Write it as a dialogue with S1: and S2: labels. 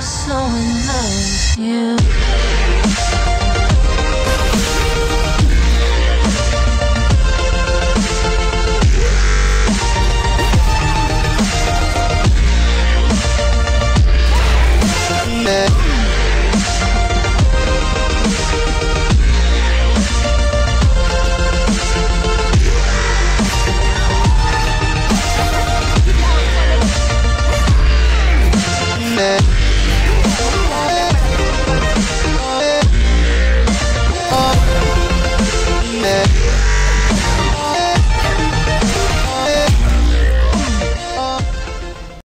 S1: So in love with you. Yeah. Yeah.